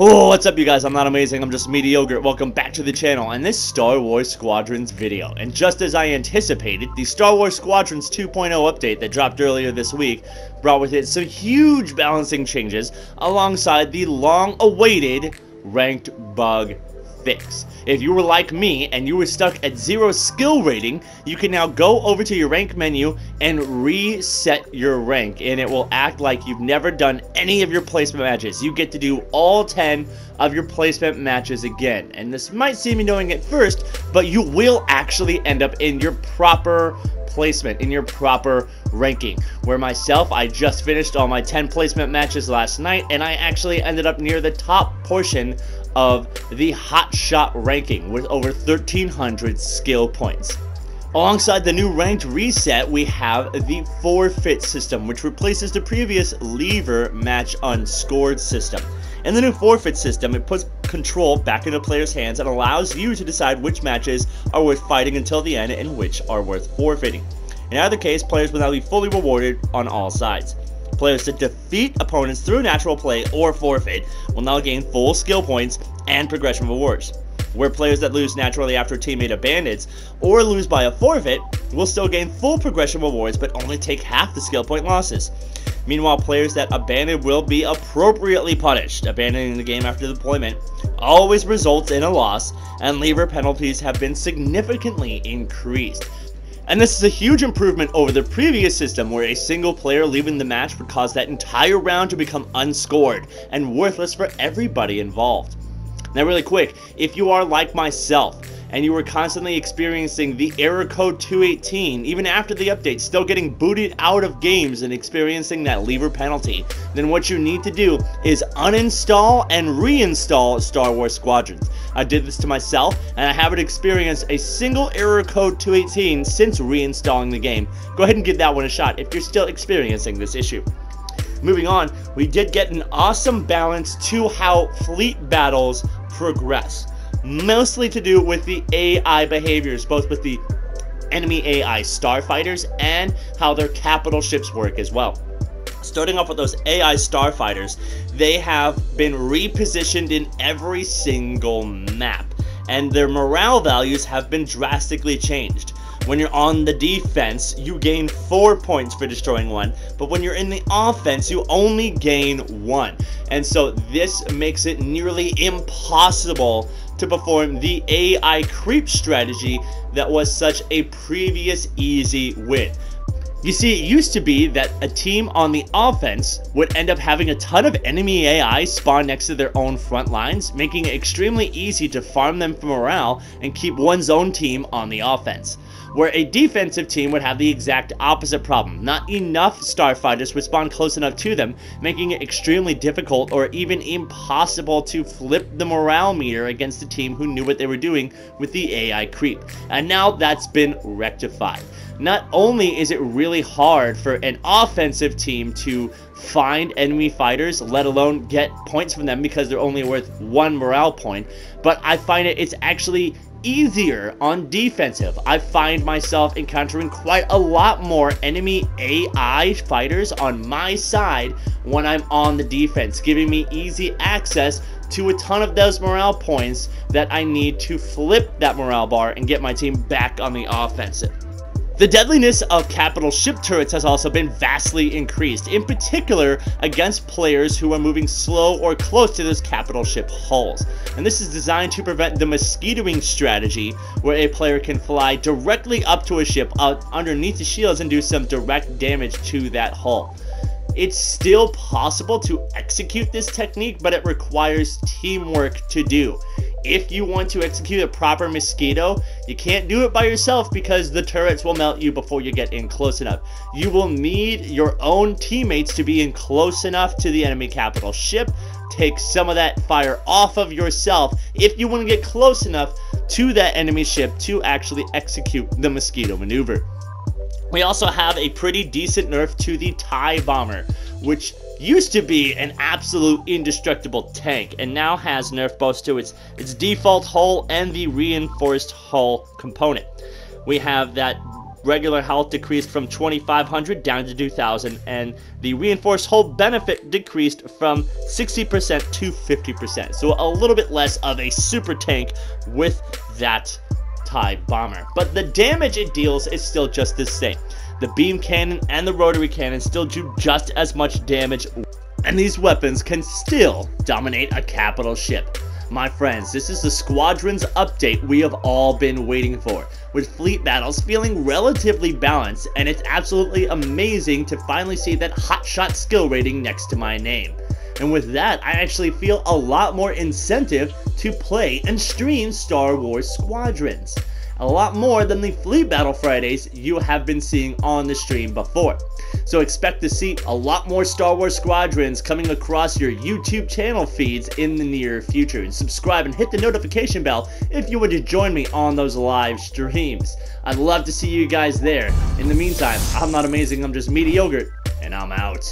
Oh, what's up you guys? I'm not amazing, I'm just mediocre. Welcome back to the channel and this Star Wars Squadrons video. And just as I anticipated, the Star Wars Squadrons 2.0 update that dropped earlier this week brought with it some huge balancing changes alongside the long-awaited ranked bug fix. If you were like me and you were stuck at zero skill rating, you can now go over to your rank menu and reset your rank and it will act like you've never done any of your placement matches. You get to do all 10 of your placement matches again. And this might seem annoying at first, but you will actually end up in your proper placement in your proper ranking. Where myself, I just finished all my 10 placement matches last night, and I actually ended up near the top portion of the Hot Shot ranking with over 1,300 skill points. Alongside the new ranked reset, we have the forfeit system, which replaces the previous leaver match unscored system. In the new forfeit system, it puts control back into players' hands and allows you to decide which matches are worth fighting until the end and which are worth forfeiting. In either case, players will now be fully rewarded on all sides. Players that defeat opponents through natural play or forfeit will now gain full skill points and progression rewards. Where players that lose naturally after a teammate abandons or lose by a forfeit will still gain full progression rewards but only take half the skill point losses. Meanwhile, players that abandon will be appropriately punished. Abandoning the game after deployment always results in a loss, and leaver penalties have been significantly increased. And this is a huge improvement over the previous system where a single player leaving the match would cause that entire round to become unscored and worthless for everybody involved. Now really quick, if you are like myself, and you were constantly experiencing the error code 218 even after the update, still getting booted out of games and experiencing that leaver penalty, then what you need to do is uninstall and reinstall Star Wars Squadrons. I did this to myself, and I haven't experienced a single error code 218 since reinstalling the game. Go ahead and give that one a shot if you're still experiencing this issue. Moving on, we did get an awesome balance to how fleet battles progress mostly to do with the AI behaviors, both with the enemy AI starfighters and how their capital ships work as well. Starting off with those AI starfighters, they have been repositioned in every single map, and their morale values have been drastically changed. When you're on the defense, you gain 4 points for destroying one, but when you're in the offense, you only gain 1. And so this makes it nearly impossible to perform the AI creep strategy that was such a previous easy win. You see, it used to be that a team on the offense would end up having a ton of enemy AI spawn next to their own front lines, making it extremely easy to farm them for morale and keep one's own team on the offense where a defensive team would have the exact opposite problem. Not enough starfighters would spawn close enough to them, making it extremely difficult or even impossible to flip the morale meter against a team who knew what they were doing with the AI creep. And now that's been rectified. Not only is it really hard for an offensive team to find enemy fighters, let alone get points from them because they're only worth one morale point, but I find it it's actually easier on defensive. I find myself encountering quite a lot more enemy AI fighters on my side when I'm on the defense, giving me easy access to a ton of those morale points that I need to flip that morale bar and get my team back on the offensive. The deadliness of capital ship turrets has also been vastly increased, in particular against players who are moving slow or close to those capital ship hulls. And this is designed to prevent the mosquitoing strategy, where a player can fly directly up to a ship uh, underneath the shields and do some direct damage to that hull. It's still possible to execute this technique, but it requires teamwork to do if you want to execute a proper mosquito, you can't do it by yourself because the turrets will melt you before you get in close enough. You will need your own teammates to be in close enough to the enemy capital ship. Take some of that fire off of yourself if you want to get close enough to that enemy ship to actually execute the mosquito maneuver. We also have a pretty decent nerf to the TIE Bomber, which used to be an absolute indestructible tank and now has nerf both to its, its default hull and the reinforced hull component. We have that regular health decreased from 2500 down to 2000 and the reinforced hull benefit decreased from 60% to 50%. So a little bit less of a super tank with that TIE bomber. But the damage it deals is still just the same. The beam cannon and the rotary cannon still do just as much damage and these weapons can still dominate a capital ship. My friends, this is the Squadrons update we have all been waiting for, with fleet battles feeling relatively balanced, and it's absolutely amazing to finally see that hotshot skill rating next to my name. And with that, I actually feel a lot more incentive to play and stream Star Wars Squadrons a lot more than the Fleet Battle Fridays you have been seeing on the stream before. So expect to see a lot more Star Wars Squadrons coming across your YouTube channel feeds in the near future. And subscribe and hit the notification bell if you would to join me on those live streams. I'd love to see you guys there. In the meantime, I'm not amazing, I'm just mediocre, and I'm out.